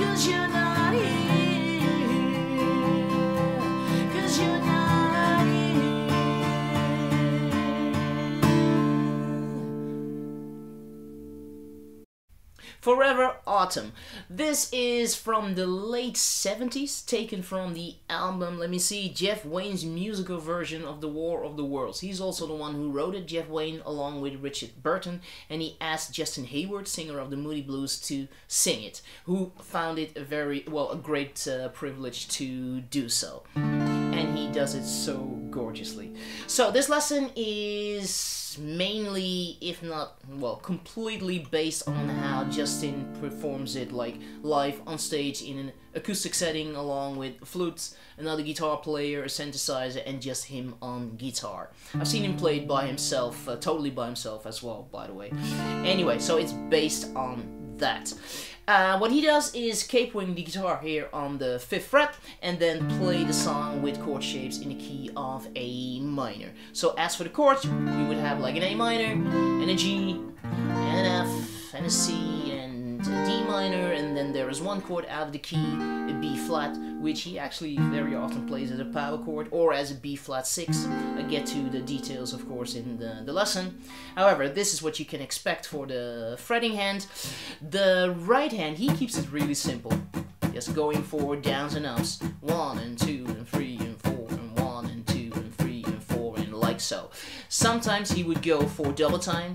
Cause you're Forever Autumn. This is from the late 70s, taken from the album, let me see, Jeff Wayne's musical version of The War of the Worlds. He's also the one who wrote it, Jeff Wayne, along with Richard Burton, and he asked Justin Hayward, singer of the Moody Blues, to sing it, who found it a very, well, a great uh, privilege to do so. Does it so gorgeously. So, this lesson is mainly, if not, well, completely based on how Justin performs it, like live on stage in an acoustic setting, along with flutes, another guitar player, a synthesizer, and just him on guitar. I've seen him play it by himself, uh, totally by himself as well, by the way. Anyway, so it's based on that. Uh, what he does is capoing the guitar here on the fifth fret and then play the song with chord shapes in the key of A minor. So as for the chords, we would have like an A minor and a G and an F and a C and D minor and then there is one chord out of the key, a B flat, which he actually very often plays as a power chord or as a B flat 6. I get to the details of course in the, the lesson. However, this is what you can expect for the fretting hand. The right hand, he keeps it really simple. Just going for downs and ups. One and two and three and four and one and two and three and four and like so. Sometimes he would go for double time,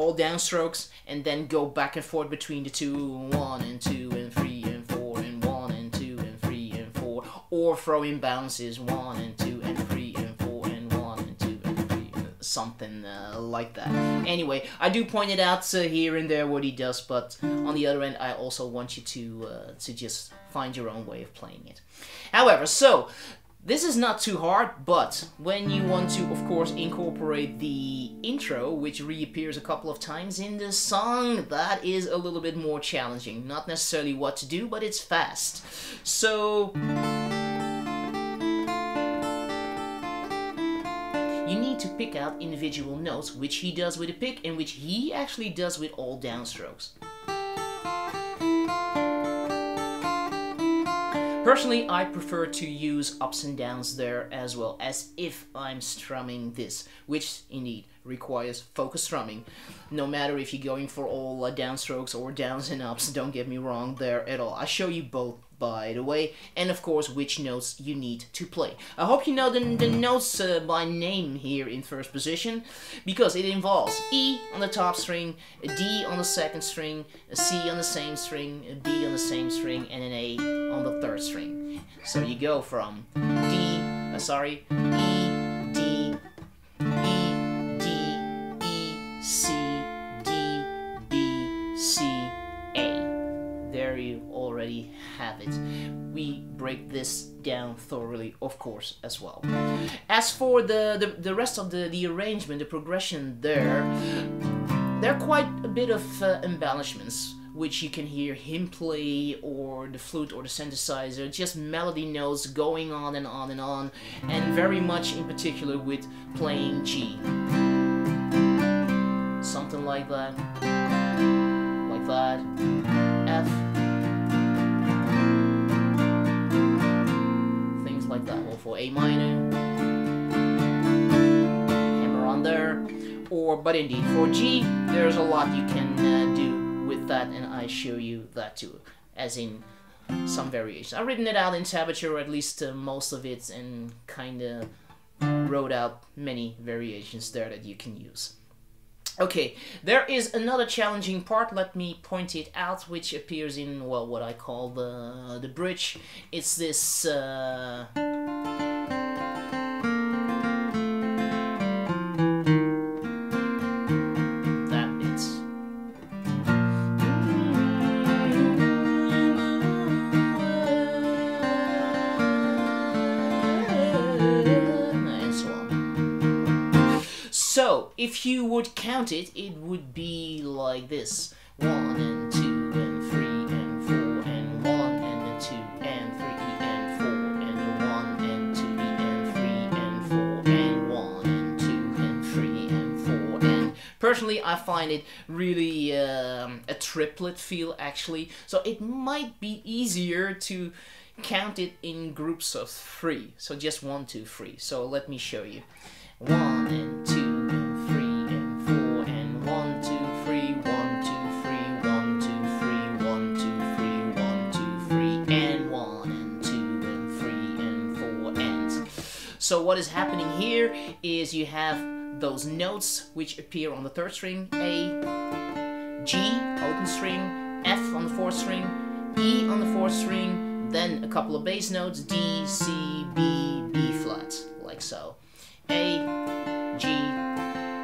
all downstrokes, and then go back and forth between the two, one and two and three and four and one and two and three and four, or throw in bounces, one and two and three and four and one and two and three, something uh, like that. Anyway, I do point it out uh, here and there what he does, but on the other end, I also want you to uh, to just find your own way of playing it. However, so this is not too hard, but when you want to, of course, incorporate the intro, which reappears a couple of times in the song, that is a little bit more challenging. Not necessarily what to do, but it's fast. So. You need to pick out individual notes, which he does with a pick and which he actually does with all downstrokes. Personally, I prefer to use ups and downs there as well, as if I'm strumming this, which indeed requires focus strumming. No matter if you're going for all uh, downstrokes or downs and ups, don't get me wrong there at all. I show you both by the way, and of course which notes you need to play. I hope you know the, the notes uh, by name here in first position, because it involves E on the top string, D on the second string, C on the same string, B on the same string, and an A on the third string. So you go from D, uh, sorry, E, it. We break this down thoroughly, of course, as well. As for the, the, the rest of the, the arrangement, the progression there, there are quite a bit of uh, embellishments which you can hear him play or the flute or the synthesizer just melody notes going on and on and on and very much in particular with playing G something like that like that for A minor. Hammer on there. Or but indeed for G there's a lot you can uh, do with that and I show you that too as in some variation I've written it out in tablature at least uh, most of it and kinda wrote out many variations there that you can use Okay, there is another challenging part, let me point it out, which appears in, well, what I call the, the bridge. It's this, uh, if you would count it, it would be like this. One and two and three and four and one and two and three and four and one and two and three and four and one and two and three and four and personally I find it really um, a triplet feel actually. So it might be easier to count it in groups of three. So just one two three. So let me show you. One and two so what is happening here is you have those notes which appear on the third string A G open string F on the fourth string E on the fourth string then a couple of bass notes D C B B flat like so a, G,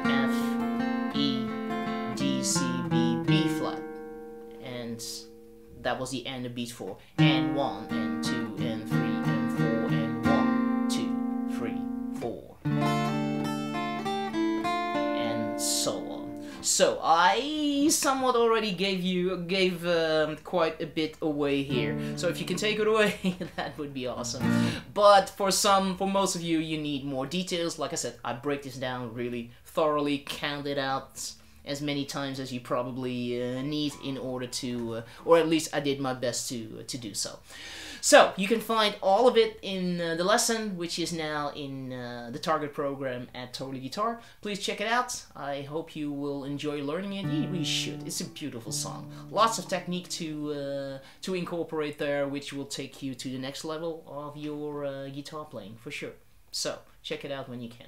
F, E, D, C, B, B flat. And that was the end of beat four. And one, and two, So I somewhat already gave you gave um, quite a bit away here. So if you can take it away, that would be awesome. But for some, for most of you, you need more details. Like I said, I break this down really thoroughly, count it out as many times as you probably uh, need in order to, uh, or at least I did my best to uh, to do so. So you can find all of it in uh, the lesson, which is now in uh, the target program at Totally Guitar. Please check it out. I hope you will enjoy learning it. You really should. It's a beautiful song. Lots of technique to uh, to incorporate there, which will take you to the next level of your uh, guitar playing for sure. So check it out when you can.